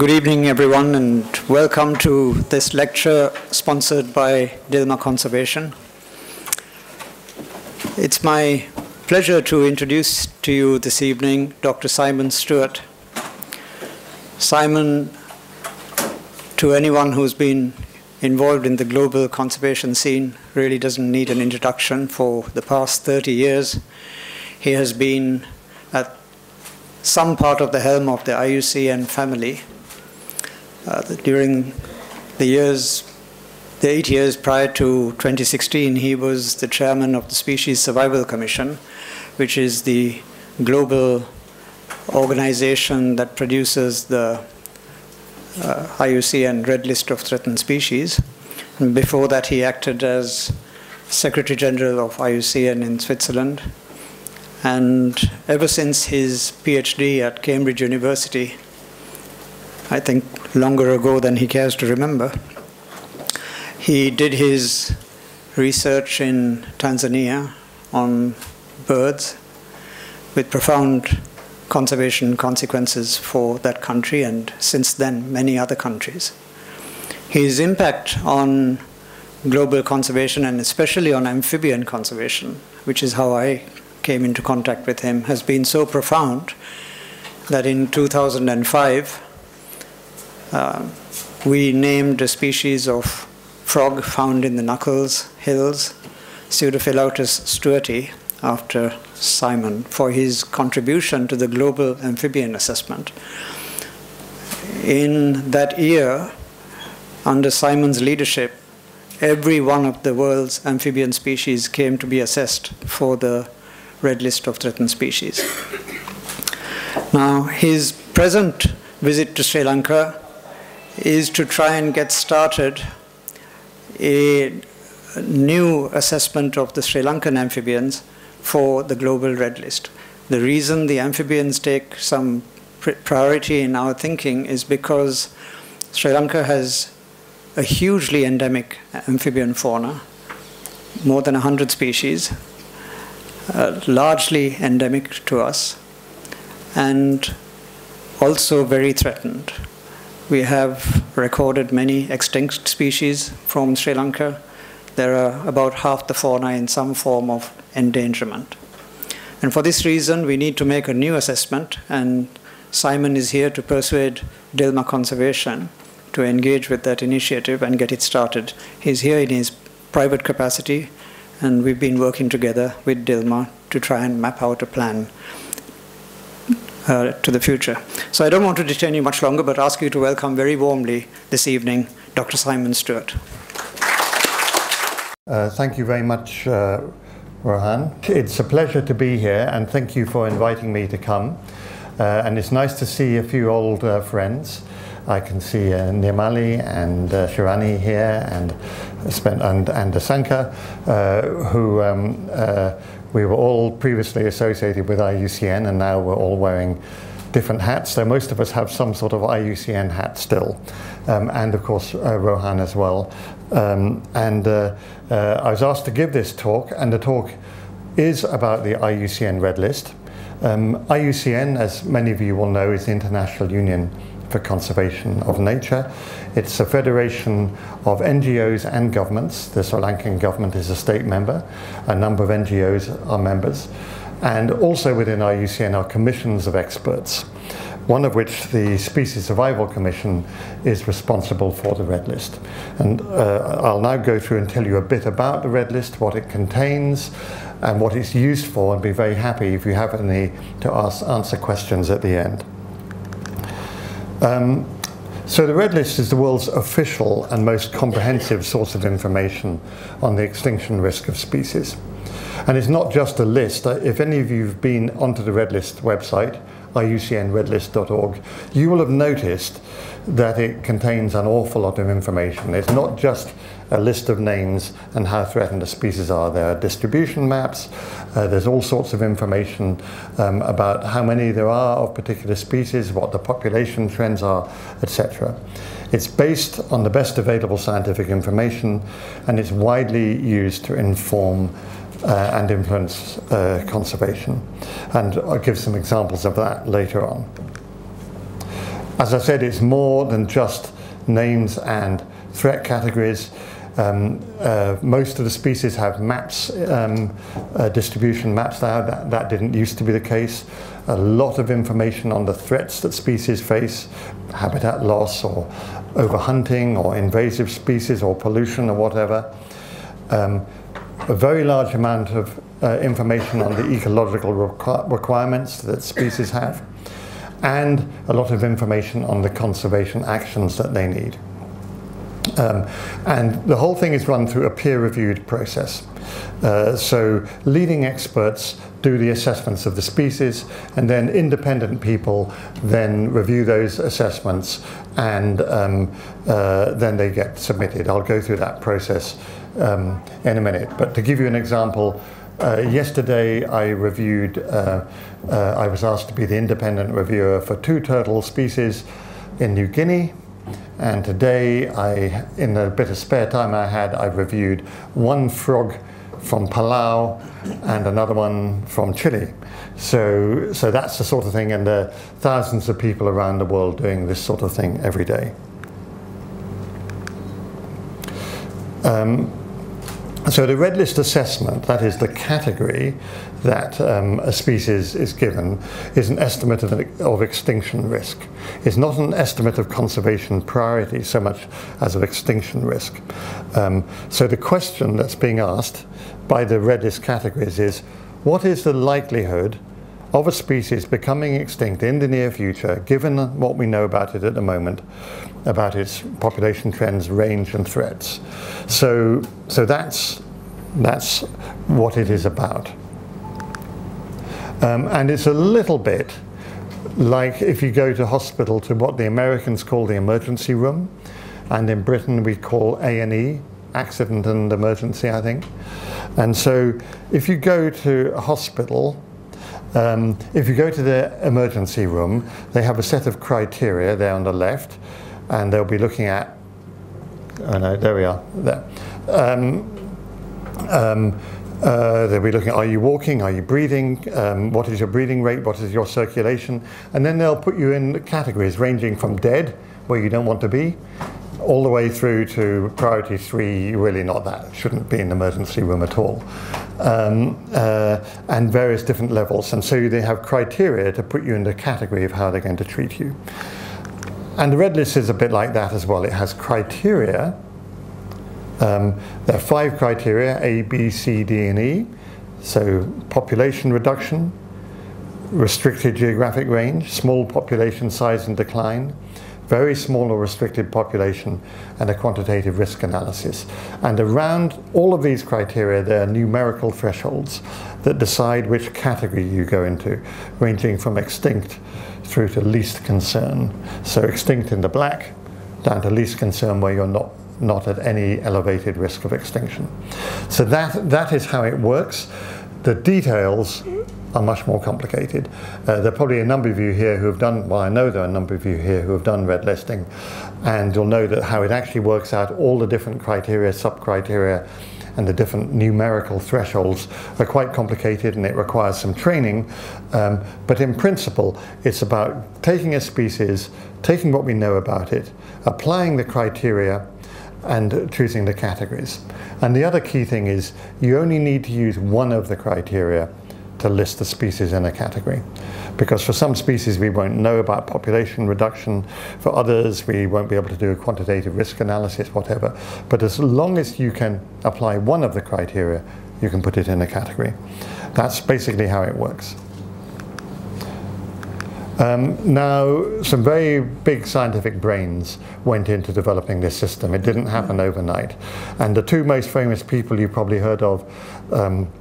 Good evening, everyone, and welcome to this lecture sponsored by Dilmah Conservation. It's my pleasure to introduce to you this evening Dr. Simon Stuart. Simon, to anyone who's been involved in the global conservation scene, really doesn't need an introduction. For the past 30 years, he has been at some part of the helm of the IUCN family during the years, the eight years prior to 2016, he was the chairman of the Species Survival Commission, which is the global organization that produces the uh, IUCN Red List of Threatened Species. And before that, he acted as Secretary General of IUCN in Switzerland. And ever since his PhD at Cambridge University, I think longer ago than he cares to remember. He did his research in Tanzania on birds with profound conservation consequences for that country and since then many other countries. His impact on global conservation and especially on amphibian conservation, which is how I came into contact with him, has been so profound that in 2005 uh, we named a species of frog found in the Knuckles Hills, Pseudophilautus stuarti, after Simon for his contribution to the global amphibian assessment. In that year, under Simon's leadership, every one of the world's amphibian species came to be assessed for the red list of threatened species. Now, his present visit to Sri Lanka is to try and get started a new assessment of the Sri Lankan amphibians for the global red list. The reason the amphibians take some priority in our thinking is because Sri Lanka has a hugely endemic amphibian fauna, more than 100 species, uh, largely endemic to us, and also very threatened. We have recorded many extinct species from Sri Lanka. There are about half the fauna in some form of endangerment. And for this reason, we need to make a new assessment, and Simon is here to persuade Dilmah Conservation to engage with that initiative and get it started. He's here in his private capacity, and we've been working together with Dilmah to try and map out a plan uh, to the future. So I don't want to detain you much longer, but ask you to welcome very warmly this evening Dr. Simon Stuart. Uh, thank you very much, uh, Rohan. It's a pleasure to be here, and thank you for inviting me to come. Uh, and it's nice to see a few old uh, friends. I can see uh, Nirmali and uh, Shirani here, and and and Asanka, who um, we were all previously associated with IUCN and now we're all wearing different hats. So most of us have some sort of IUCN hat still. Um, and of course, uh, Rohan as well. Um, and uh, uh, I was asked to give this talk, and the talk is about the IUCN Red List. Um, IUCN, as many of you will know, is the International Union for Conservation of Nature. It's a federation of NGOs and governments. The Sri Lankan government is a state member. A number of NGOs are members. And also within IUCN are commissions of experts, one of which the Species Survival Commission is responsible for the Red List. And uh, I'll now go through and tell you a bit about the Red List, what it contains, and what it's used for, and be very happy if you have any to ask, answer questions at the end. Um, so the Red List is the world's official and most comprehensive source of information on the extinction risk of species. And it's not just a list. Uh, if any of you have been onto the Red List website, iucnredlist.org, you will have noticed that it contains an awful lot of information. It's not just a list of names and how threatened the species are. There are distribution maps, uh, there's all sorts of information um, about how many there are of particular species, what the population trends are, etc. It's based on the best available scientific information and it's widely used to inform uh, and influence uh, conservation. And I'll give some examples of that later on. as I said, it's more than just names and threat categories. Um, uh, most of the species have maps, um, uh, distribution maps now. That, that didn't used to be the case. A lot of information on the threats that species face, habitat loss or overhunting or invasive species or pollution or whatever. Um, a very large amount of uh, information on the ecological requ requirements that species have, and a lot of information on the conservation actions that they need. Um, and the whole thing is run through a peer-reviewed process. Uh, so leading experts do the assessments of the species and then independent people then review those assessments and um, uh, then they get submitted. I'll go through that process um, in a minute. But to give you an example, uh, yesterday I reviewed, uh, uh, I was asked to be the independent reviewer for two turtle species in New Guinea. And today, I, in a bit of spare time I had, I reviewed one frog from Palau and another one from Chile. So, so that's the sort of thing, and there are thousands of people around the world doing this sort of thing every day. Um, so the red list assessment, that is the category that um, a species is given, is an estimate of, of, extinction risk. It's not an estimate of conservation priority so much as of extinction risk. Um, so the question that's being asked by the red list categories is, what is the likelihood of a species becoming extinct in the near future, given what we know about it at the moment, about its population trends, range, and threats. So, so that's, that's what it is about. Um, and it's a little bit like if you go to hospital to what the Americans call the emergency room, and in Britain we call A&E, accident and emergency, I think. And so if you go to a hospital, um, if you go to the emergency room, they have a set of criteria there on the left, and they'll be looking at, oh no, there we are, there. Um, um, uh, they'll be looking at, are you walking, are you breathing, um, what is your breathing rate, what is your circulation, and then they'll put you in categories ranging from dead, where you don't want to be, all the way through to priority three, really not that, shouldn't be in the emergency room at all, um, uh, and various different levels. And so they have criteria to put you in the category of how they're going to treat you. And the red list is a bit like that as well. It has criteria. Um, there are five criteria, A, B, C, D, and E. So population reduction, restricted geographic range, small population size and decline, very small or restricted population, and a quantitative risk analysis. And around all of these criteria, there are numerical thresholds that decide which category you go into, ranging from extinct through to least concern. So extinct in the black, down to least concern where you're not not at any elevated risk of extinction. So that, that is how it works. The details are much more complicated. Uh, there are probably a number of you here who have done, well, I know there are a number of you here who have done red listing, and you'll know that how it actually works out, all the different criteria, sub-criteria, and the different numerical thresholds are quite complicated and it requires some training. Um, but in principle, it's about taking a species, taking what we know about it, applying the criteria, and choosing the categories. And the other key thing is you only need to use one of the criteria to list the species in a category. Because for some species we won't know about population reduction, for others we won't be able to do a quantitative risk analysis, whatever. But as long as you can apply one of the criteria, you can put it in a category. That's basically how it works. Um, now, some very big scientific brains went into developing this system. It didn't happen overnight. And the two most famous people you probably heard of um,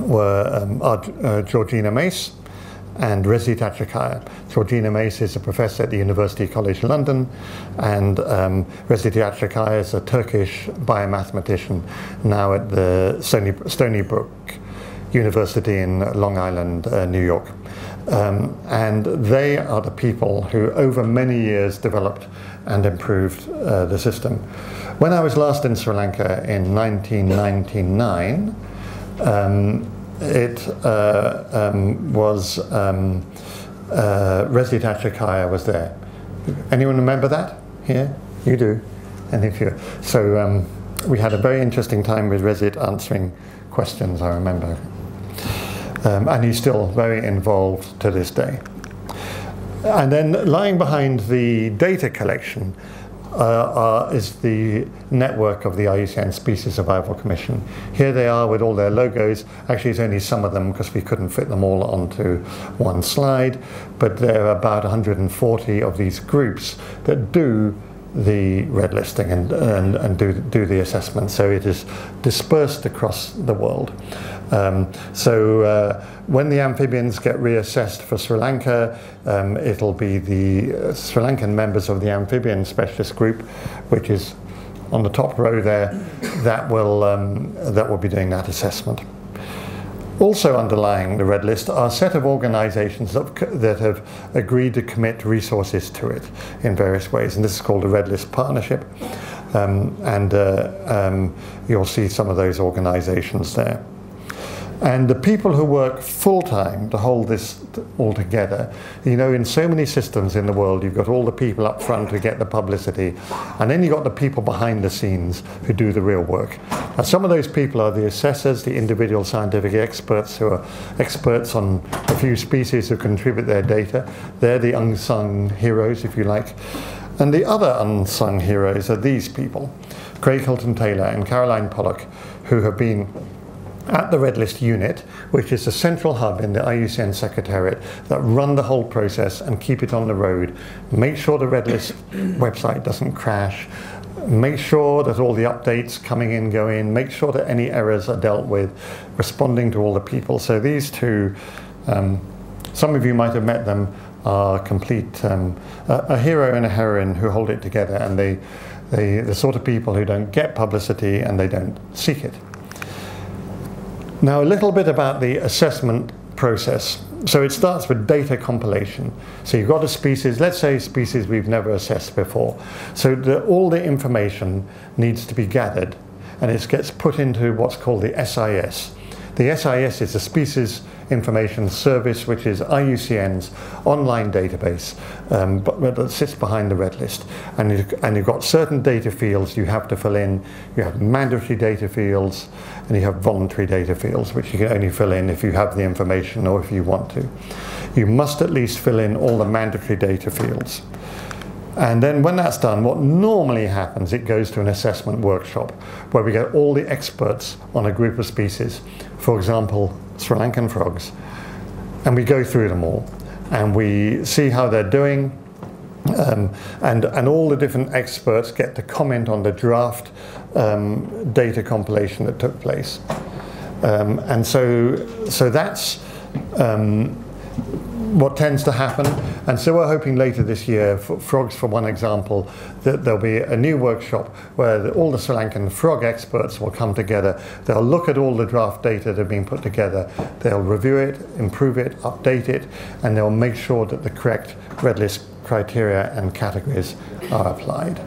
were um, uh, Georgina Mace and Resit Akçakaya. Georgina Mace is a professor at the University College London, and um, Resit Akçakaya is a Turkish biomathematician now at the Stony, Stony Brook University in Long Island, uh, New York. Um, and they are the people who, over many years, developed and improved uh, the system. When I was last in Sri Lanka in 1999, um, it uh, um, was um, uh, Resit Akçakaya was there. anyone remember that here? You do. And if you so um, we had a very interesting time with Resit answering questions. I remember, um, and he's still very involved to this day. And then lying behind the data collection uh, uh, is the network of the IUCN Species Survival Commission. Here they are with all their logos. Actually, it's only some of them because we couldn't fit them all onto one slide, but there are about 140 of these groups that do the red listing and, and, and do, do the assessment. So it is dispersed across the world. Um, so uh, when the amphibians get reassessed for Sri Lanka, um, it'll be the uh, Sri Lankan members of the amphibian specialist group, which is on the top row there, that will, um, that will be doing that assessment. Also underlying the red list are a set of organizations that, that have agreed to commit resources to it in various ways, and this is called a red list partnership. Um, and uh, um, you'll see some of those organizations there. And the people who work full time to hold this all together, you know, in so many systems in the world, you've got all the people up front who get the publicity, and then you've got the people behind the scenes who do the real work. Now, some of those people are the assessors, the individual scientific experts who are experts on a few species who contribute their data. They're the unsung heroes, if you like. And the other unsung heroes are these people Craig Hilton Taylor and Caroline Pollock, who have been at the Red List unit, which is the central hub in the IUCN Secretariat that run the whole process and keep it on the road. Make sure the Red List website doesn't crash. Make sure that all the updates coming in go in. Make sure that any errors are dealt with, responding to all the people. So these two, um, some of you might have met them, are complete um, a, a hero and a heroine who hold it together, and they, they the sort of people who don't get publicity and they don't seek it. Now, a little bit about the assessment process. So it starts with data compilation. So you've got a species, let's say species we've never assessed before. So the, all the information needs to be gathered and it gets put into what's called the SIS. The SIS is a species information service, which is IUCN's online database, um, but, but that sits behind the red list. And, you, and you've got certain data fields you have to fill in. You have mandatory data fields, and you have voluntary data fields, which you can only fill in if you have the information or if you want to. You must at least fill in all the mandatory data fields. And then when that's done, what normally happens, it goes to an assessment workshop where we get all the experts on a group of species, for example, Sri Lankan frogs, and we go through them all and we see how they're doing. Um, and, and all the different experts get to comment on the draft um, data compilation that took place. Um, and so, so that's um, what tends to happen. And so we're hoping later this year, for frogs for one example, that there'll be a new workshop where the, all the Sri Lankan frog experts will come together. They'll look at all the draft data that have been put together. They'll review it, improve it, update it, and they'll make sure that the correct red list criteria and categories are applied.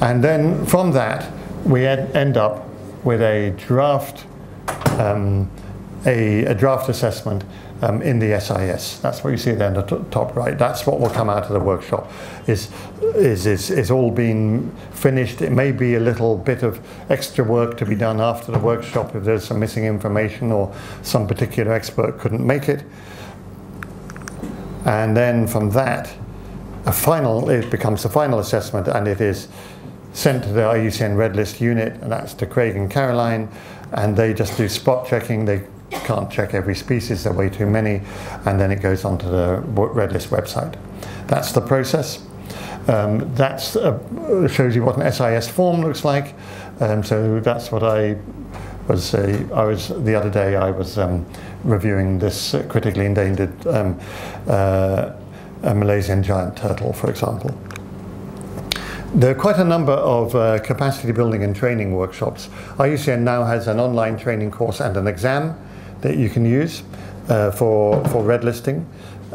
And then from that, we end up with a draft, um, a, a, draft assessment um, in the SIS. That's what you see there in the top right. That's what will come out of the workshop. Is is is is all been finished? It may be a little bit of extra work to be done after the workshop if there's some missing information or some particular expert couldn't make it. And then from that, a final it becomes a final assessment, and it is sent to the IUCN Red List unit, and that's to Craig and Caroline, and they just do spot checking. They can't check every species, there are way too many, and then it goes onto the Red List website. That's the process. Um, that uh, shows you what an SIS form looks like. Um, so that's what I was. Uh, I was the other day. I was um, reviewing this critically endangered um, uh, Malaysian giant turtle, for example. There are quite a number of uh, capacity building and training workshops. IUCN now has an online training course and an exam that you can use uh, for, for red listing.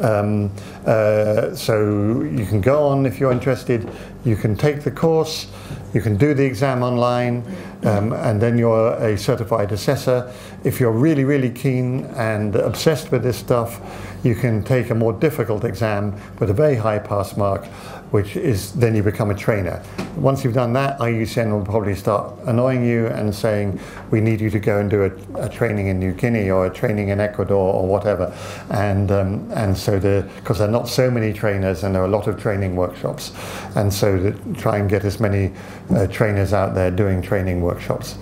Um, uh, so you can go on if you're interested. You can take the course. You can do the exam online, um, and then you're a certified assessor. If you're really, really keen and obsessed with this stuff, you can take a more difficult exam with a very high pass mark which is then you become a trainer. Once you've done that, IUCN will probably start annoying you and saying, we need you to go and do a, a training in New Guinea or a training in Ecuador or whatever. And, um, and so, because the, there are not so many trainers and there are a lot of training workshops. And so try and get as many uh, trainers out there doing training workshops.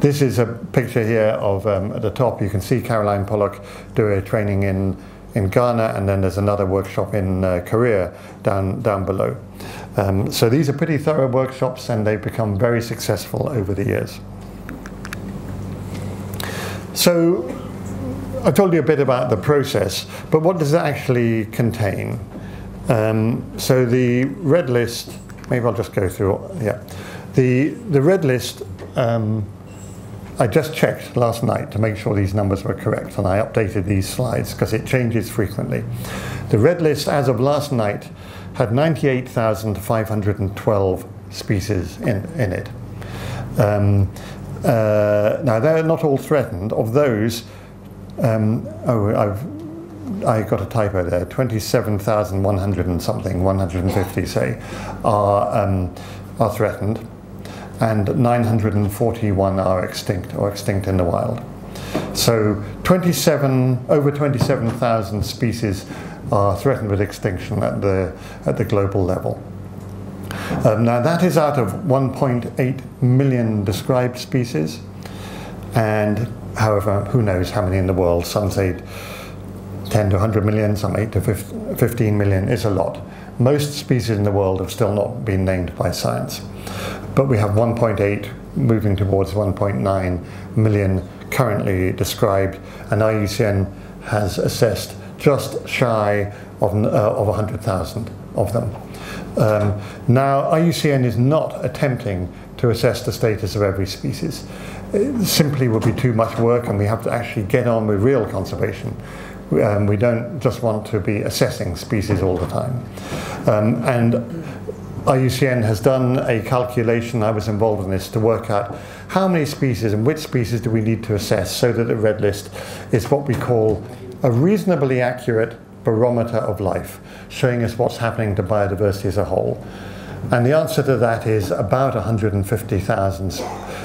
This is a picture here of, um, at the top, you can see Caroline Pollock do a training in in Ghana, and then there's another workshop in uh, Korea down, down below. Um, so these are pretty thorough workshops, and they've become very successful over the years. So I told you a bit about the process, but what does it actually contain? Um, so the red list, maybe I'll just go through, yeah. The, the red list um, I just checked last night to make sure these numbers were correct and I updated these slides because it changes frequently. The red list as of last night had 98,512 species in, in it. Um, uh, now they're not all threatened. Of those, um, oh, I've I got a typo there. Twenty-seven thousand one hundred and something, one hundred and fifty, say, are um, are threatened and 941 are extinct or extinct in the wild. So 27, over 27,000 species are threatened with extinction at the, at the global level. Um, now that is out of 1.8 million described species, and however, who knows how many in the world, some say 10 to 100 million, some 8 to 15 million is a lot. Most species in the world have still not been named by science but we have 1.8 moving towards 1.9 million currently described, and IUCN has assessed just shy of, uh, of 100,000 of them. Um, now, IUCN is not attempting to assess the status of every species. It simply would be too much work, and we have to actually get on with real conservation. Um, we don't just want to be assessing species all the time. Um, and IUCN has done a calculation, I was involved in this, to work out how many species and which species do we need to assess so that the red list is what we call a reasonably accurate barometer of life, showing us what's happening to biodiversity as a whole. And the answer to that is about 150,000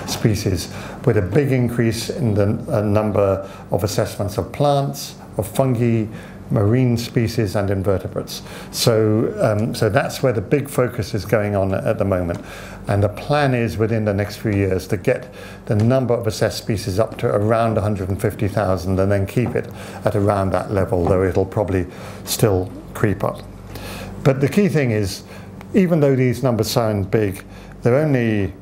species, with a big increase in the uh, number of assessments of plants, of fungi, marine species and invertebrates. So, um, so that's where the big focus is going on at the moment. And the plan is within the next few years to get the number of assessed species up to around 150,000 and then keep it at around that level, though it'll probably still creep up. But the key thing is, even though these numbers sound big, they're only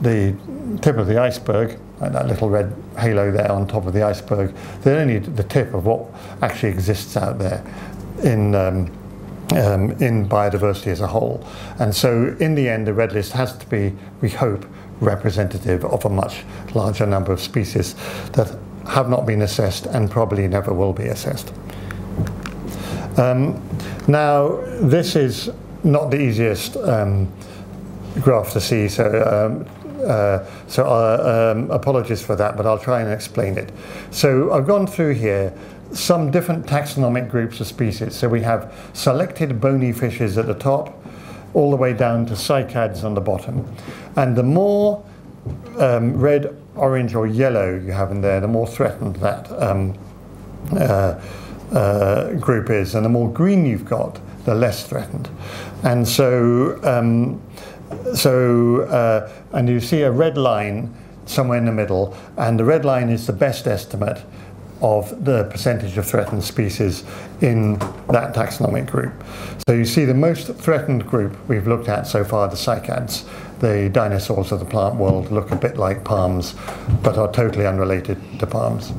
the tip of the iceberg like that little red halo there on top of the iceberg. They're only the tip of what actually exists out there in, um, um, in biodiversity as a whole. And so in the end, the red list has to be, we hope, representative of a much larger number of species that have not been assessed and probably never will be assessed. Um, now, this is not the easiest um, graph to see, so um, uh, so uh, um, apologies for that, but I'll try and explain it. So I've gone through here some different taxonomic groups of species. So we have selected bony fishes at the top, all the way down to cycads on the bottom. And the more um, red, orange, or yellow you have in there, the more threatened that um, uh, uh, group is. And the more green you've got, the less threatened. And so um, so, uh, and you see a red line somewhere in the middle, and the red line is the best estimate of the percentage of threatened species in that taxonomic group. So you see the most threatened group we've looked at so far, the cycads, the dinosaurs of the plant world, look a bit like palms, but are totally unrelated to palms.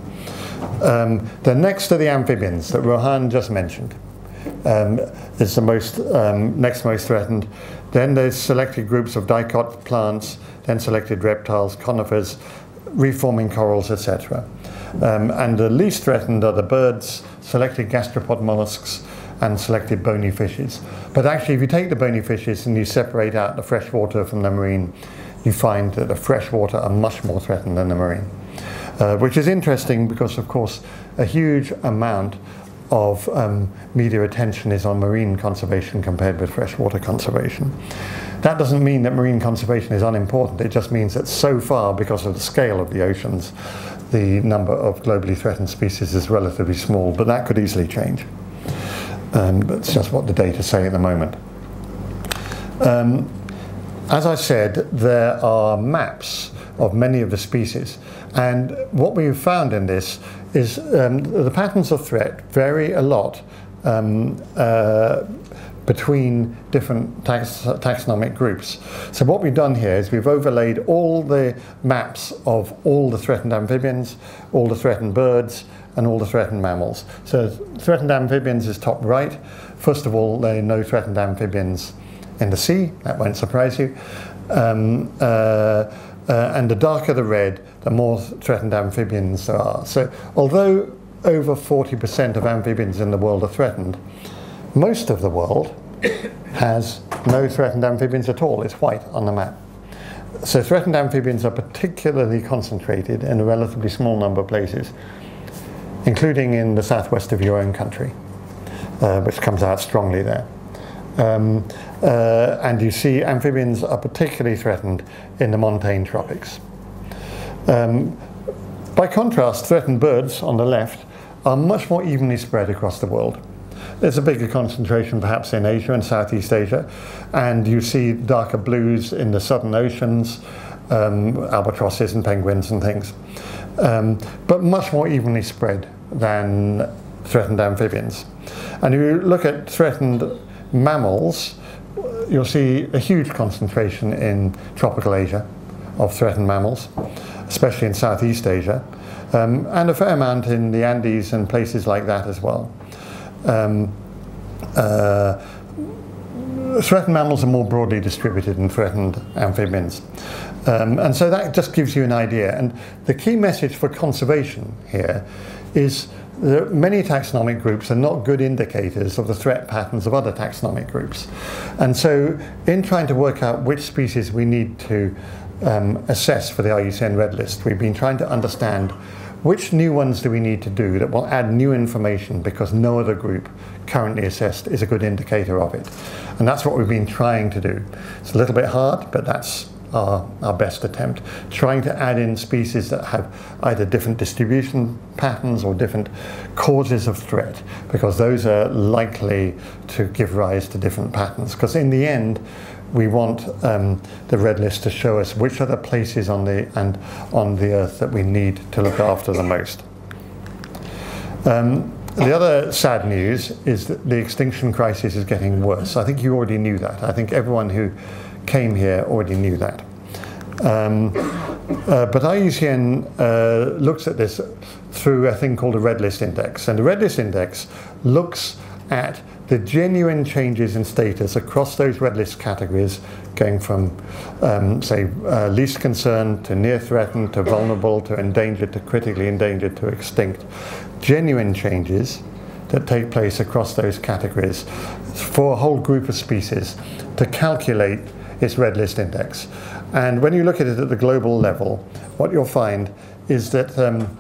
Um, the next to the amphibians that Rohan just mentioned um, is the most um, next most threatened. Then there's selected groups of dicot plants, then selected reptiles, conifers, reef-forming corals, etc. Um, and the least threatened are the birds, selected gastropod mollusks, and selected bony fishes. But actually, if you take the bony fishes and you separate out the freshwater from the marine, you find that the freshwater are much more threatened than the marine. Uh, which is interesting because, of course, a huge amount of um, media attention is on marine conservation compared with freshwater conservation. That doesn't mean that marine conservation is unimportant, it just means that so far, because of the scale of the oceans, the number of globally threatened species is relatively small, but that could easily change. Um, that's just what the data say at the moment. Um, as I said, there are maps of many of the species, and what we've found in this is um, the patterns of threat vary a lot um, uh, between different tax taxonomic groups. So what we've done here is we've overlaid all the maps of all the threatened amphibians, all the threatened birds, and all the threatened mammals. So threatened amphibians is top right. First of all, there are no threatened amphibians in the sea. That won't surprise you. Um, uh, uh, and the darker the red, the more threatened amphibians there are. So although over 40% of amphibians in the world are threatened, most of the world has no threatened amphibians at all. It's white on the map. So threatened amphibians are particularly concentrated in a relatively small number of places, including in the southwest of your own country, uh, which comes out strongly there. Um, uh, and you see amphibians are particularly threatened in the montane tropics. Um, by contrast, threatened birds on the left are much more evenly spread across the world. There's a bigger concentration perhaps in Asia and Southeast Asia, and you see darker blues in the southern oceans, um, albatrosses and penguins and things, um, but much more evenly spread than threatened amphibians. And if you look at threatened mammals, you'll see a huge concentration in tropical Asia of threatened mammals, especially in Southeast Asia, um, and a fair amount in the Andes and places like that as well. Um, uh, threatened mammals are more broadly distributed than threatened amphibians. Um, and so that just gives you an idea. And the key message for conservation here is that many taxonomic groups are not good indicators of the threat patterns of other taxonomic groups. And so in trying to work out which species we need to um, assess for the IUCN Red List, we've been trying to understand which new ones do we need to do that will add new information because no other group currently assessed is a good indicator of it? And that's what we've been trying to do. It's a little bit hard, but that's our, our best attempt. Trying to add in species that have either different distribution patterns or different causes of threat, because those are likely to give rise to different patterns. Because in the end, we want um, the red list to show us which are the places on the and on the earth that we need to look after the most. Um, the other sad news is that the extinction crisis is getting worse. I think you already knew that. I think everyone who came here already knew that. Um, uh, but IUCN uh, looks at this through a thing called a red list index. And the red list index looks at the genuine changes in status across those red list categories, going from, um, say, uh, least concerned to near threatened to vulnerable to endangered to critically endangered to extinct. Genuine changes that take place across those categories for a whole group of species to calculate its red list index. And when you look at it at the global level, what you'll find is that um,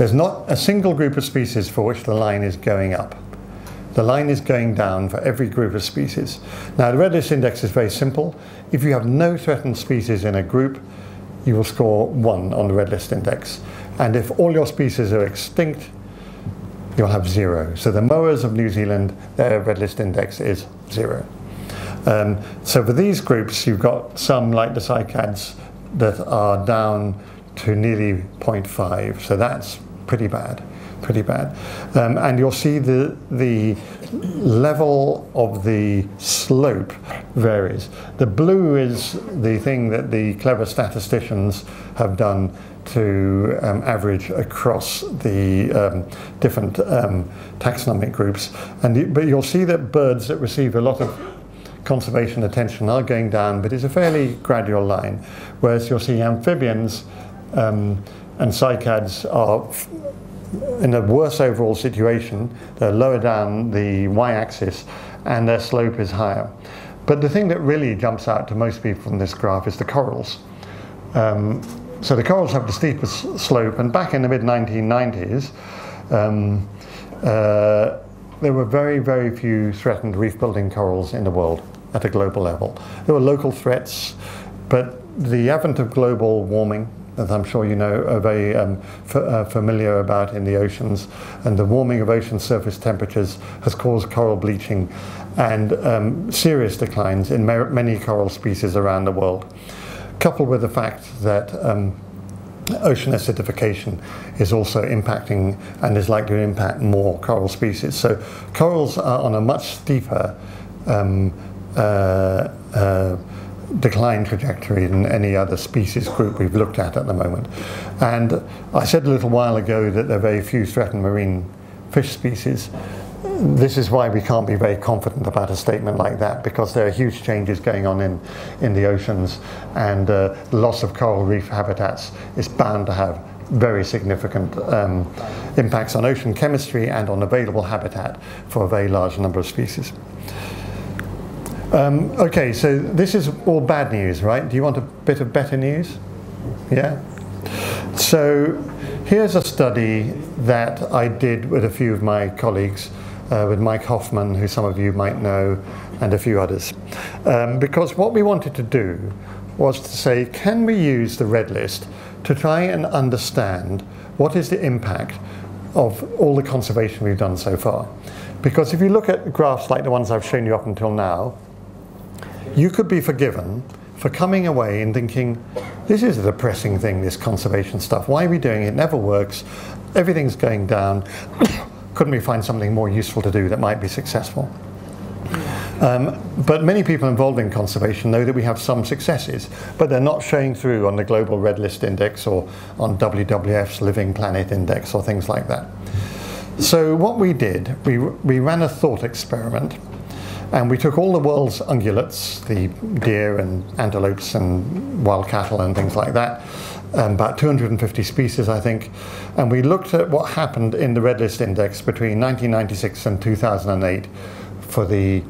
there's not a single group of species for which the line is going up. The line is going down for every group of species. Now, the red list index is very simple. If you have no threatened species in a group, you will score one on the red list index. And if all your species are extinct, you'll have zero. So the moas of New Zealand, their red list index is zero. Um, so for these groups, you've got some like the cycads that are down to nearly 0.5. So that's pretty bad pretty bad. Um, and you'll see the, the level of the slope varies. The blue is the thing that the clever statisticians have done to um, average across the um, different um, taxonomic groups. And but you'll see that birds that receive a lot of conservation attention are going down, but it's a fairly gradual line. Whereas you'll see amphibians um, and cycads are in a worse overall situation. They're lower down the y-axis and their slope is higher. But the thing that really jumps out to most people from this graph is the corals. Um, so the corals have the steepest slope, and back in the mid 1990s, um, uh, there were very, very few threatened reef building corals in the world at a global level. There were local threats, but the advent of global warming, as I'm sure you know, are very um, uh, familiar about in the oceans, and the warming of ocean surface temperatures has caused coral bleaching and um, serious declines in many coral species around the world coupled with the fact that um, ocean acidification is also impacting and is likely to impact more coral species. So corals are on a much steeper um, uh, uh, decline trajectory than any other species group we've looked at at the moment. And I said a little while ago that there are very few threatened marine fish species this is why we can't be very confident about a statement like that because there are huge changes going on in, in the oceans and uh, loss of coral reef habitats is bound to have very significant um, impacts on ocean chemistry and on available habitat for a very large number of species. Um, okay, so this is all bad news, right? Do you want a bit of better news? Yeah? So here's a study that I did with a few of my colleagues uh, with Mike Hoffmann, who some of you might know, and a few others. Um, because what we wanted to do was to say, can we use the red list to try and understand what is the impact of all the conservation we've done so far? Because if you look at graphs like the ones I've shown you up until now, you could be forgiven for coming away and thinking, this is a depressing thing, this conservation stuff. Why are we doing it? It never works. Everything's going down couldn't we find something more useful to do that might be successful? Um, but many people involved in conservation know that we have some successes, but they're not showing through on the Global Red List Index or on WWF's Living Planet Index or things like that. So what we did, we, we ran a thought experiment and we took all the world's ungulates, the deer and antelopes and wild cattle and things like that, um, about 250 species, I think. And we looked at what happened in the Red List Index between 1996 and 2008 for the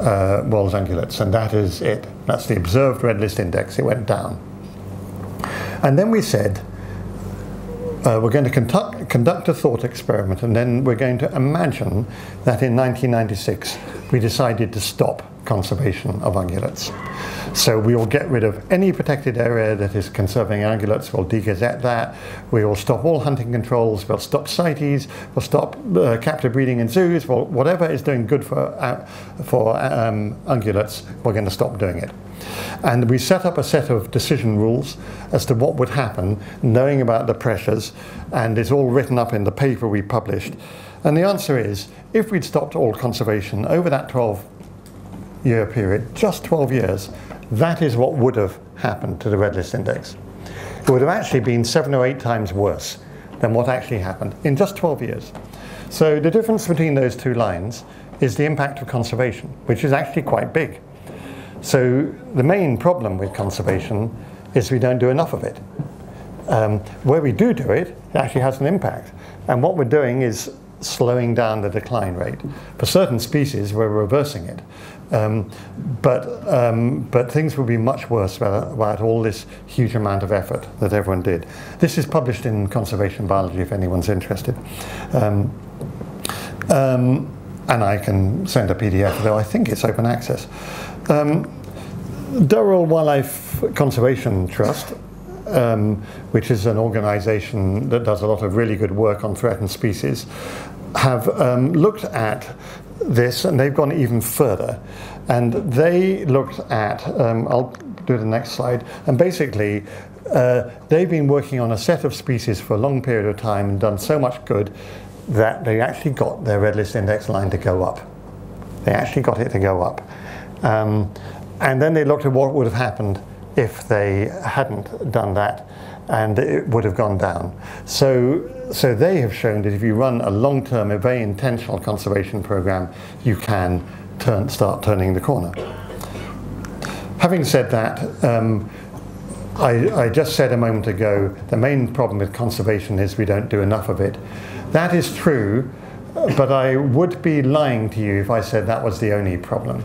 uh, world's ungulates, and that is it. That's the observed Red List Index. It went down. And then we said, uh, we're going to conduct, conduct a thought experiment, and then we're going to imagine that in 1996 we decided to stop conservation of ungulates. So we will get rid of any protected area that is conserving ungulates, we'll degazette that, we will stop all hunting controls, we'll stop CITES, we'll stop uh, captive breeding in zoos, well, whatever is doing good for, uh, for um, ungulates, we're going to stop doing it. And we set up a set of decision rules as to what would happen, knowing about the pressures, and it's all written up in the paper we published. And the answer is, if we'd stopped all conservation over that 12 year period, just 12 years, that is what would have happened to the red list index. It would have actually been seven or eight times worse than what actually happened in just 12 years. So the difference between those two lines is the impact of conservation, which is actually quite big. So the main problem with conservation is we don't do enough of it. Um, where we do do it, it actually has an impact. And what we're doing is slowing down the decline rate. For certain species, we're reversing it. Um, but, um, but things will be much worse about, all this huge amount of effort that everyone did. This is published in Conservation Biology if anyone's interested. Um, um and I can send a PDF, though I think it's open access. Um, Durrell Wildlife Conservation Trust um, which is an organization that does a lot of really good work on threatened species, have um, looked at this and they've gone even further. And they looked at, um, I'll do the next slide, and basically uh, they've been working on a set of species for a long period of time and done so much good that they actually got their red list index line to go up. They actually got it to go up. Um, and then they looked at what would have happened if they hadn't done that and it would have gone down. So, so they have shown that if you run a long-term, a very intentional conservation program, you can turn, start turning the corner. having said that, um, I, I, just said a moment ago the main problem with conservation is we don't do enough of it. That is true, but I would be lying to you if I said that was the only problem.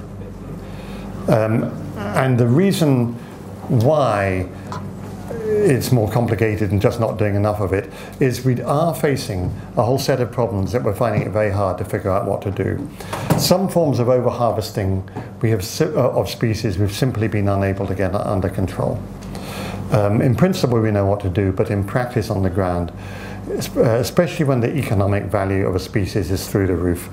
Um, and the reason why it's more complicated and just not doing enough of it is we are facing a whole set of problems that we're finding it very hard to figure out what to do. Some forms of overharvesting we have uh, of species we've simply been unable to get under control. Um, in principle, we know what to do, but in practice on the ground, uh, especially when the economic value of a species is through the roof,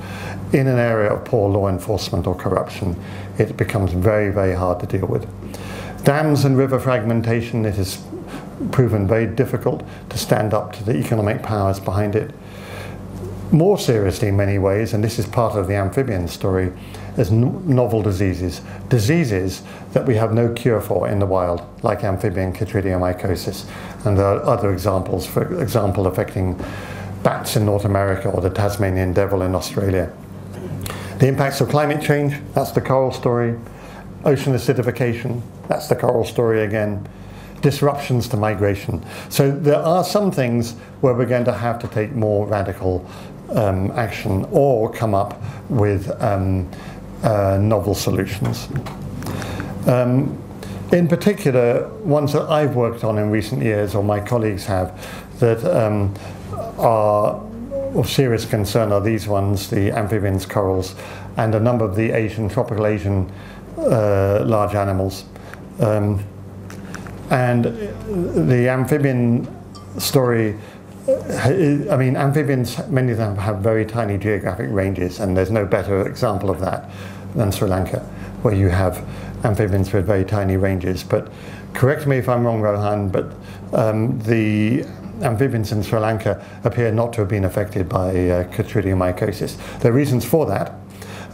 in an area of poor law enforcement or corruption, it becomes very, very hard to deal with. Dams and river fragmentation, it has proven very difficult to stand up to the economic powers behind it. More seriously, in many ways, and this is part of the amphibian story, as novel diseases, diseases that we have no cure for in the wild, like amphibian chytridiomycosis. And there are other examples, for example, affecting bats in North America or the Tasmanian devil in Australia. The impacts of climate change, that's the coral story. Ocean acidification, that's the coral story again. Disruptions to migration. So there are some things where we're going to have to take more radical um, action or come up with um, uh, novel solutions. Um, in particular, ones that I've worked on in recent years, or my colleagues have, that um, are of serious concern are these ones, the amphibians, corals, and a number of the Asian, tropical Asian uh, large animals. Um, and the amphibian story I mean, amphibians, many of them have very tiny geographic ranges, and there's no better example of that than Sri Lanka, where you have amphibians with very tiny ranges. But correct me if I'm wrong, Rohan, but um, the amphibians in Sri Lanka appear not to have been affected by uh, chytridiomycosis. There are reasons for that,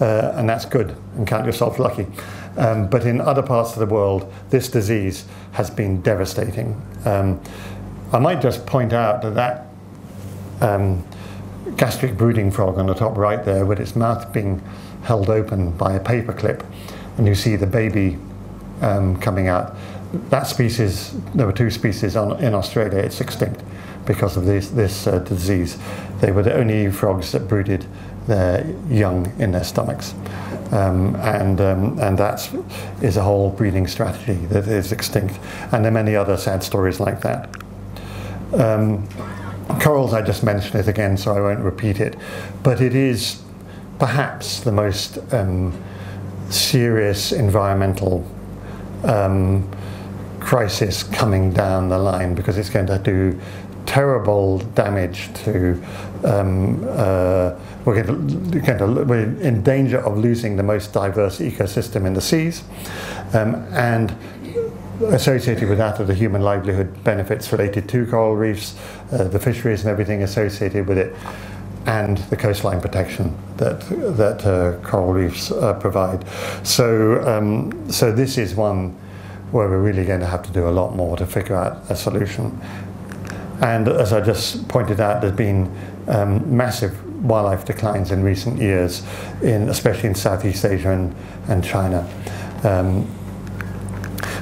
uh, and that's good, and count yourself lucky. Um, but in other parts of the world, this disease has been devastating. Um, I might just point out that that um, gastric brooding frog on the top right there, with its mouth being held open by a paper clip, and you see the baby um, coming out. That species, there were two species on, in Australia, it's extinct because of this, this uh, disease. They were the only frogs that brooded their young in their stomachs. Um, and um, and that is a whole breeding strategy that is extinct. And there are many other sad stories like that. Um, corals, I just mentioned it again, so I won't repeat it, but it is perhaps the most um, serious environmental um, crisis coming down the line because it's going to do terrible damage to. Um, uh, we're, going to, going to, we're in danger of losing the most diverse ecosystem in the seas, um, and associated with that are the human livelihood benefits related to coral reefs, uh, the fisheries and everything associated with it and the coastline protection that that uh, coral reefs uh, provide. So um, so this is one where we're really going to have to do a lot more to figure out a solution. And as I just pointed out, there's been um, massive wildlife declines in recent years, in especially in Southeast Asia and, and China. Um,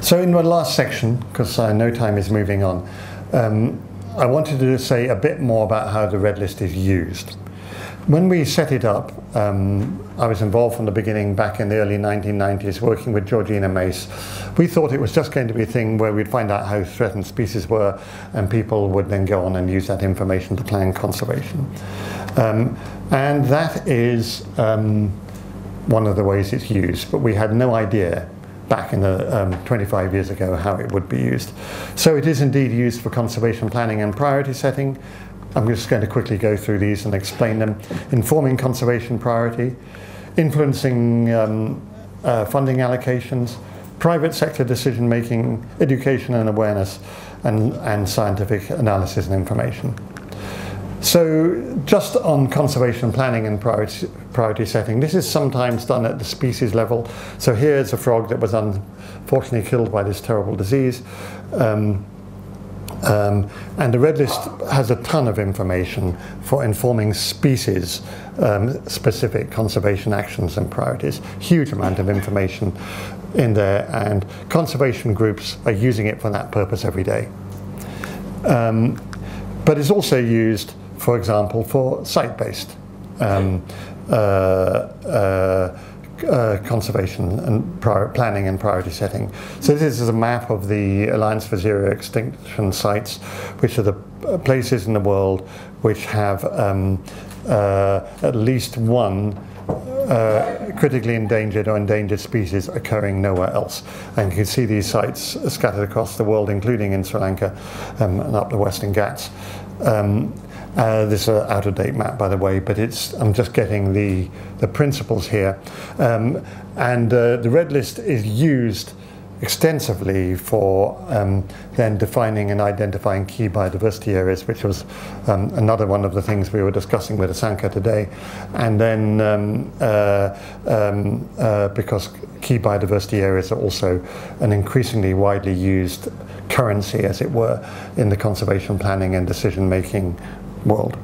so in the last section, because I know time is moving on, um, I wanted to say a bit more about how the red list is used. When we set it up, um, I was involved from the beginning back in the early 1990s working with Georgina Mace. We thought it was just going to be a thing where we'd find out how threatened species were and people would then go on and use that information to plan conservation. Um, and that is um, one of the ways it's used, but we had no idea back in the um, 25 years ago how it would be used. So it is indeed used for conservation planning and priority setting. I'm just going to quickly go through these and explain them. Informing conservation priority, influencing um, uh, funding allocations, private sector decision making, education and awareness, and, and scientific analysis and information. So just on conservation planning and priority, priority, setting, this is sometimes done at the species level. So here's a frog that was unfortunately killed by this terrible disease. Um, um, and the red list has a ton of information for informing species um, specific conservation actions and priorities. Huge amount of information in there, and conservation groups are using it for that purpose every day. Um, but it's also used, for example, for site-based um, uh, uh, uh, conservation and planning and priority setting. So this is a map of the Alliance for Zero Extinction sites, which are the uh, places in the world which have um, uh, at least one uh, critically endangered or endangered species occurring nowhere else. And you can see these sites scattered across the world, including in Sri Lanka um, and up the Western Ghats. Um, uh, this is an out-of-date map, by the way, but it's I'm just getting the the principles here. Um, and uh, the red list is used extensively for um, then defining and identifying key biodiversity areas, which was um, another one of the things we were discussing with Asanka today. And then um, uh, um, uh, because key biodiversity areas are also an increasingly widely used currency, as it were, in the conservation planning and decision making world.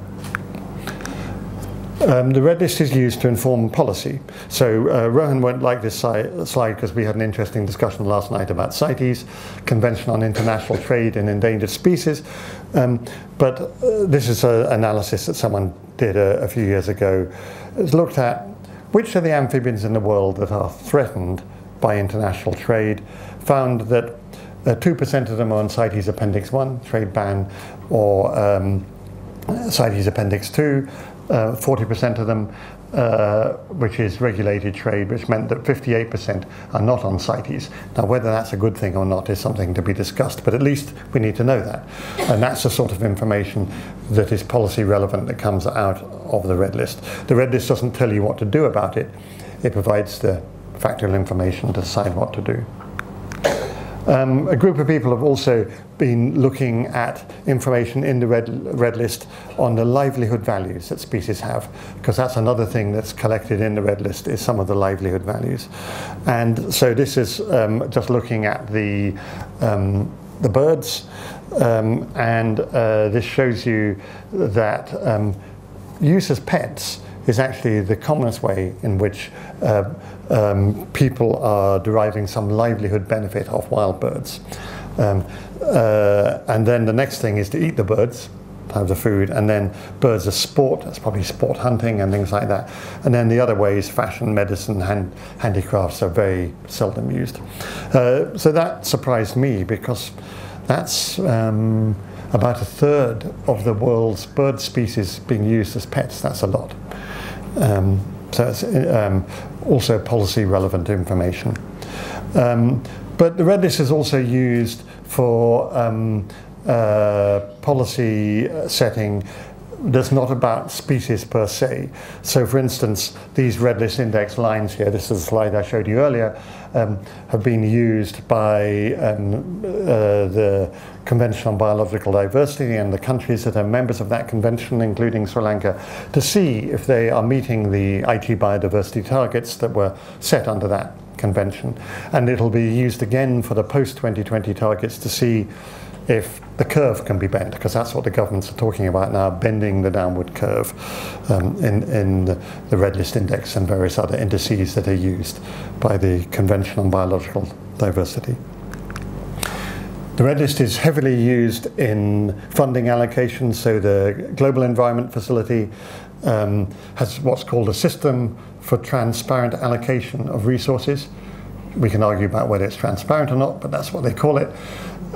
Um, the red list is used to inform policy. So uh, Rohan won't like this si slide because we had an interesting discussion last night about CITES, Convention on International Trade in Endangered Species. Um, but uh, this is an analysis that someone did a, a few years ago. It's looked at which are the amphibians in the world that are threatened by international trade, found that 2% uh, of them are on CITES Appendix 1, trade ban, or um, CITES Appendix 2, 40% uh, of them, uh, which is regulated trade, which meant that 58% are not on CITES. Now, whether that's a good thing or not is something to be discussed, but at least we need to know that. And that's the sort of information that is policy relevant that comes out of the red list. The red list doesn't tell you what to do about it, it provides the factual information to decide what to do. Um, a group of people have also been looking at information in the red, red list on the livelihood values that species have, because that's another thing that's collected in the red list is some of the livelihood values. And so this is um, just looking at the, um, the birds, um, and uh, this shows you that um, use as pets is actually the commonest way in which uh, um, people are deriving some livelihood benefit off wild birds. Um, uh, and then the next thing is to eat the birds, have the food, and then birds are sport, that's probably sport hunting and things like that. And then the other ways, fashion, medicine, hand, handicrafts are very seldom used. Uh, so that surprised me because that's um, about a third of the world's bird species being used as pets. That's a lot. Um, so it's um, also policy relevant information. Um, but the red list is also used for um, uh, policy setting that's not about species per se. So for instance, these red list index lines here, this is a slide I showed you earlier, um, have been used by um, uh, the Convention on Biological Diversity and the countries that are members of that convention, including Sri Lanka, to see if they are meeting the Aichi biodiversity targets that were set under that convention. And it'll be used again for the post-2020 targets to see if the curve can be bent, because that's what the governments are talking about now, bending the downward curve um, in, in the, Red List Index and various other indices that are used by the Convention on Biological Diversity. The red list is heavily used in funding allocations, so the Global Environment Facility um, has what's called a system for transparent allocation of resources. We can argue about whether it's transparent or not, but that's what they call it.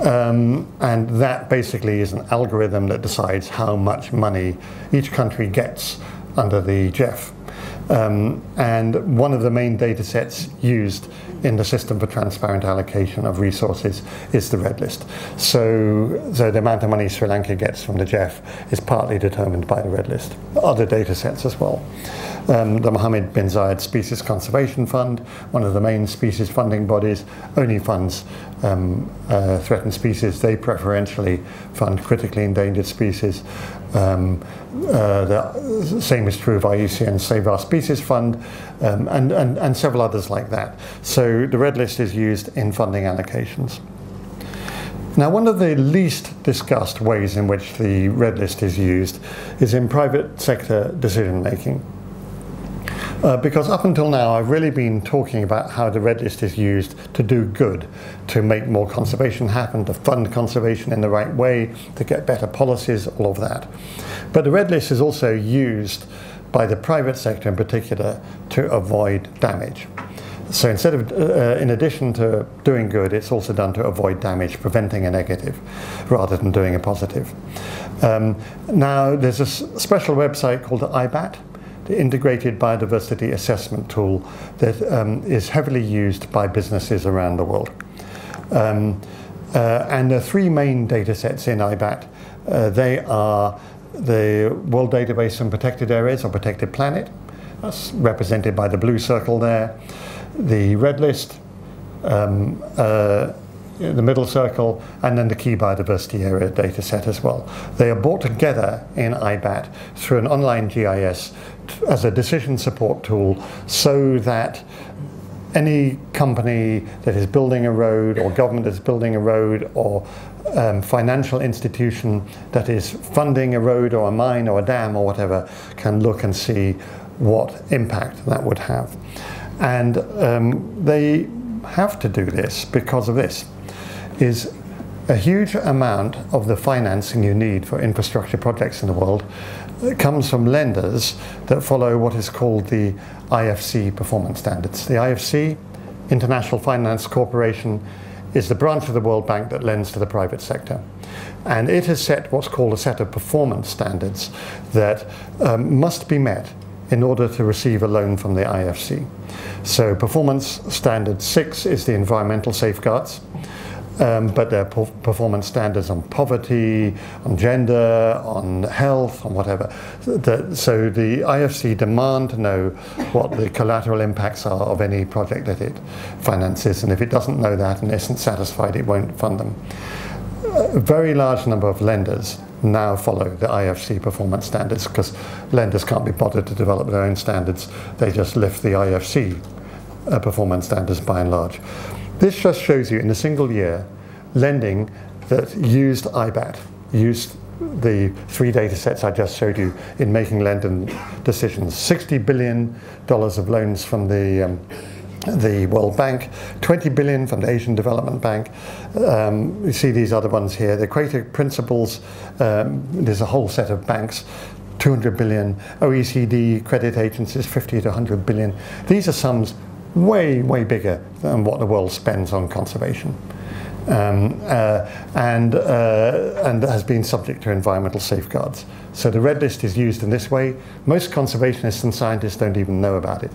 Um, and that basically is an algorithm that decides how much money each country gets under the GEF. Um, and one of the main data sets used in the system for transparent allocation of resources is the red list. So, so the amount of money Sri Lanka gets from the GEF is partly determined by the red list. Other data sets as well. Um, the Mohammed bin Zayed Species Conservation Fund, one of the main species funding bodies, only funds um, uh, threatened species. They preferentially fund critically endangered species. Um, uh, the same is true of IUCN Save Our Species Fund um, and, and, and several others like that. So the red list is used in funding allocations. Now, one of the least discussed ways in which the red list is used is in private sector decision making. Uh, because up until now, I've really been talking about how the red list is used to do good, to make more conservation happen, to fund conservation in the right way, to get better policies, all of that. But the red list is also used by the private sector in particular to avoid damage. So instead of, uh, in addition to doing good, it's also done to avoid damage, preventing a negative, rather than doing a positive. Um, now, there's a special website called IBAT, Integrated Biodiversity Assessment Tool, that um, is heavily used by businesses around the world. Um, uh, and the three main data sets in IBAT, uh, they are the World Database on Protected Areas or Protected Planet, that's represented by the blue circle there the red list, um, uh, the middle circle, and then the key biodiversity area data set as well. They are brought together in IBAT through an online GIS as a decision support tool so that any company that is building a road or government that's building a road or um, financial institution that is funding a road or a mine or a dam or whatever can look and see what impact that would have. And um, they have to do this because of this, is a huge amount of the financing you need for infrastructure projects in the world comes from lenders that follow what is called the IFC performance standards. The IFC, International Finance Corporation, is the branch of the World Bank that lends to the private sector. And it has set what's called a set of performance standards that um, must be met in order to receive a loan from the IFC. So performance standard six is the environmental safeguards. Um, but their performance standards on poverty, on gender, on health, on whatever. The, so the IFC demand to know what the collateral impacts are of any project that it finances, and if it doesn't know that and isn't satisfied, it won't fund them. A very large number of lenders now follow the IFC performance standards because lenders can't be bothered to develop their own standards. They just lift the IFC uh, performance standards by and large. This just shows you in a single year lending that used IBAT, used the three data sets I just showed you in making lending decisions. $60 billion of loans from the um, the World Bank, 20 billion from the Asian Development Bank. Um, you see these other ones here. The Equator Principles, um, there's a whole set of banks, 200 billion. OECD credit agencies, 50 to 100 billion. These are sums way, way bigger than what the world spends on conservation. Um, uh, and, uh, and has been subject to environmental safeguards. So the red list is used in this way. Most conservationists and scientists don't even know about it.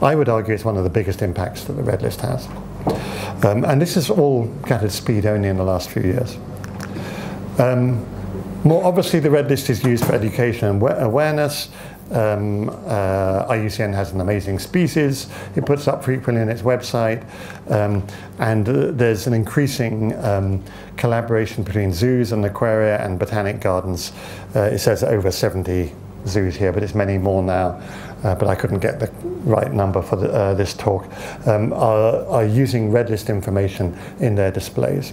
I would argue it's one of the biggest impacts that the red list has. Um, and this has all gathered speed only in the last few years. Um, more obviously, the red list is used for education and awareness. Um, uh, IUCN has an amazing species. It puts up frequently on its website, um, and uh, there's an increasing um, collaboration between zoos and aquaria and botanic gardens. Uh, it says over 70 zoos here, but it's many more now uh, but I couldn't get the right number for the, uh, this talk, um, are, are using red list information in their displays.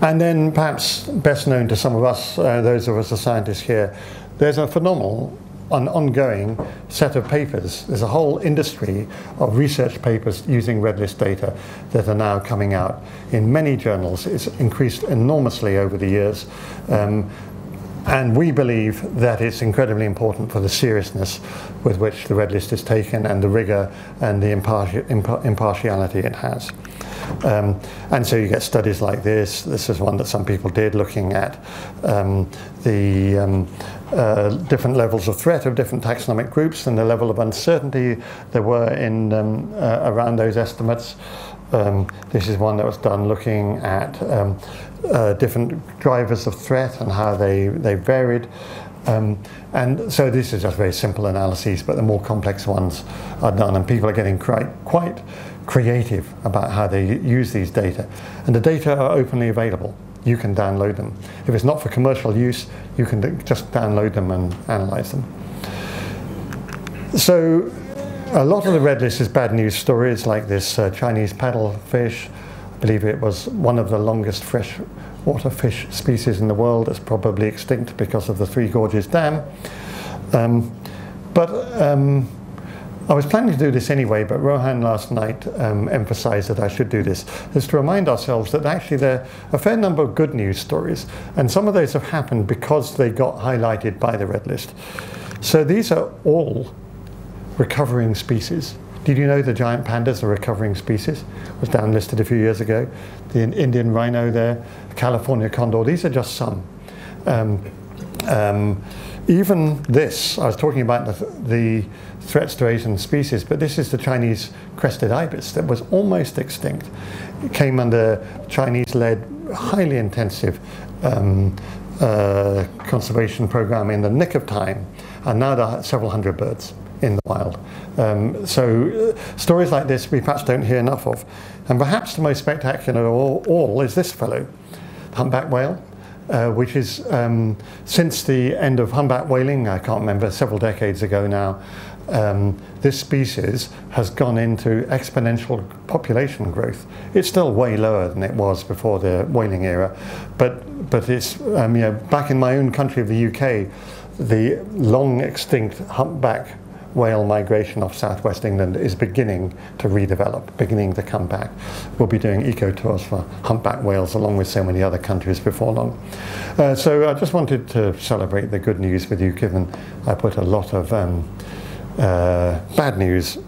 And then perhaps best known to some of us, uh, those of us as scientists here, there's a phenomenal an ongoing set of papers. There's a whole industry of research papers using red list data that are now coming out in many journals. It's increased enormously over the years. Um, and we believe that it's incredibly important for the seriousness with which the red list is taken and the rigour and the imparti imp impartiality it has. Um, and so you get studies like this. This is one that some people did looking at um, the um, uh, different levels of threat of different taxonomic groups and the level of uncertainty there were in um, uh, around those estimates. Um, this is one that was done looking at um, uh, different drivers of threat and how they, they varied. Um, and so this is just very simple analyses, but the more complex ones are done, and people are getting quite, quite creative about how they use these data. And the data are openly available. You can download them. If it's not for commercial use, you can just download them and analyze them. So a lot of the red list is bad news stories like this uh, Chinese paddlefish I believe it was one of the longest freshwater fish species in the world. It's probably extinct because of the Three Gorges Dam. Um, but um, I was planning to do this anyway, but Rohan last night um, emphasized that I should do this, is to remind ourselves that actually there are a fair number of good news stories, and some of those have happened because they got highlighted by the red list. So these are all recovering species. Did you know the giant pandas are recovering species? It was downlisted a few years ago. The Indian rhino there, California condor, these are just some. Um, um, even this, I was talking about the, the, threats to Asian species, but this is the Chinese crested ibis that was almost extinct. It came under Chinese-led, highly intensive um, uh, conservation program in the nick of time, and now there are several hundred birds in the wild. Um, so uh, stories like this we perhaps don't hear enough of. And perhaps the most spectacular of all, all is this fellow, the humpback whale. Uh, which is um, since the end of humpback whaling, I can't remember, several decades ago now, um, this species has gone into exponential population growth. It's still way lower than it was before the whaling era, but but it's um, you know back in my own country of the UK, the long extinct humpback whale migration off southwest England is beginning to redevelop, beginning to come back. We'll be doing eco tours for humpback whales along with so many other countries before long. Uh, so I just wanted to celebrate the good news with you, given I put a lot of um, uh, bad news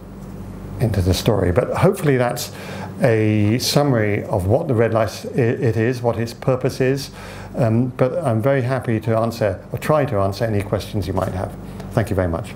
into the story. But hopefully that's a summary of what the red light it is, what its purpose is. Um, but I'm very happy to answer or try to answer any questions you might have. Thank you very much.